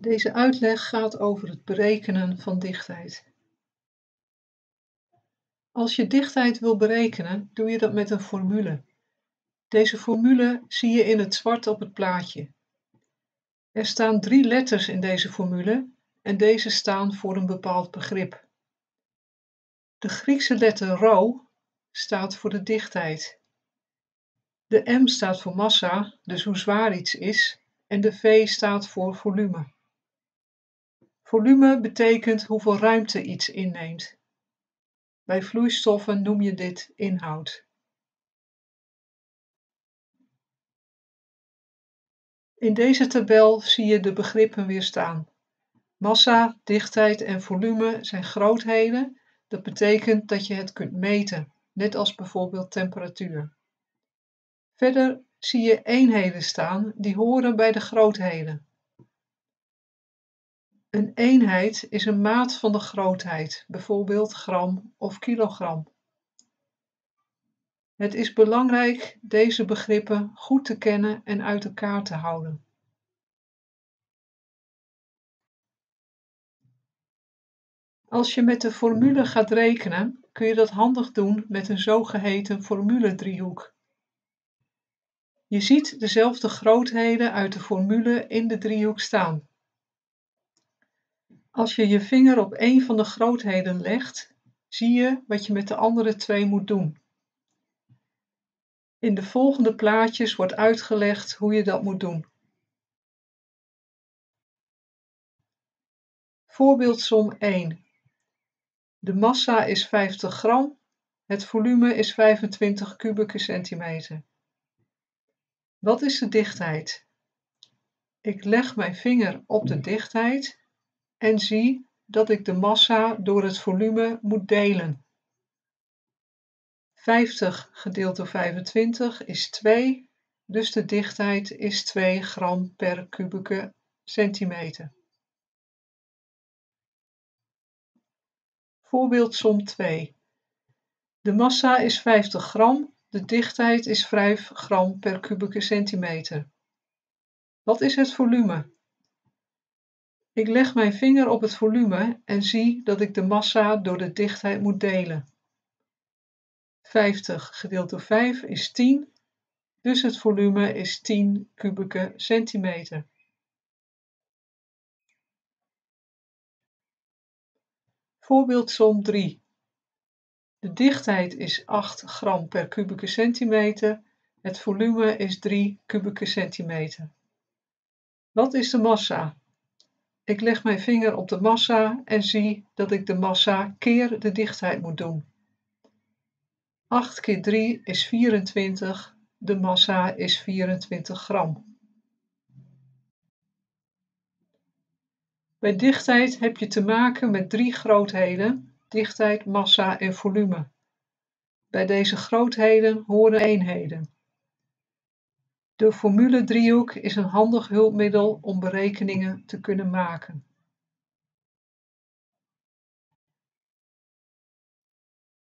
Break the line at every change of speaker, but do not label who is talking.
Deze uitleg gaat over het berekenen van dichtheid. Als je dichtheid wil berekenen, doe je dat met een formule. Deze formule zie je in het zwart op het plaatje. Er staan drie letters in deze formule en deze staan voor een bepaald begrip. De Griekse letter rho staat voor de dichtheid. De m staat voor massa, dus hoe zwaar iets is, en de v staat voor volume. Volume betekent hoeveel ruimte iets inneemt. Bij vloeistoffen noem je dit inhoud. In deze tabel zie je de begrippen weer staan. Massa, dichtheid en volume zijn grootheden. Dat betekent dat je het kunt meten, net als bijvoorbeeld temperatuur. Verder zie je eenheden staan die horen bij de grootheden. Een eenheid is een maat van de grootheid, bijvoorbeeld gram of kilogram. Het is belangrijk deze begrippen goed te kennen en uit elkaar te houden. Als je met de formule gaat rekenen, kun je dat handig doen met een zogeheten formuledriehoek. Je ziet dezelfde grootheden uit de formule in de driehoek staan. Als je je vinger op een van de grootheden legt, zie je wat je met de andere twee moet doen. In de volgende plaatjes wordt uitgelegd hoe je dat moet doen. Voorbeeldsom 1. De massa is 50 gram, het volume is 25 kubieke centimeter. Wat is de dichtheid? Ik leg mijn vinger op de dichtheid en zie dat ik de massa door het volume moet delen. 50 gedeeld door 25 is 2, dus de dichtheid is 2 gram per kubieke centimeter. Voorbeeld som 2. De massa is 50 gram, de dichtheid is 5 gram per kubieke centimeter. Wat is het volume? Ik leg mijn vinger op het volume en zie dat ik de massa door de dichtheid moet delen. 50 gedeeld door 5 is 10, dus het volume is 10 kubieke centimeter. Voorbeeldsom 3. De dichtheid is 8 gram per kubieke centimeter, het volume is 3 kubieke centimeter. Wat is de massa? Ik leg mijn vinger op de massa en zie dat ik de massa keer de dichtheid moet doen. 8 keer 3 is 24, de massa is 24 gram. Bij dichtheid heb je te maken met drie grootheden, dichtheid, massa en volume. Bij deze grootheden horen eenheden. De formule driehoek is een handig hulpmiddel om berekeningen te kunnen maken.